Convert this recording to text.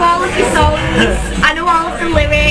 all of the songs. I know all of the lyrics.